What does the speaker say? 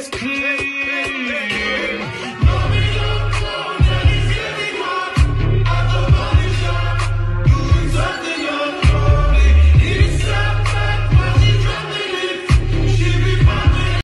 It's clear.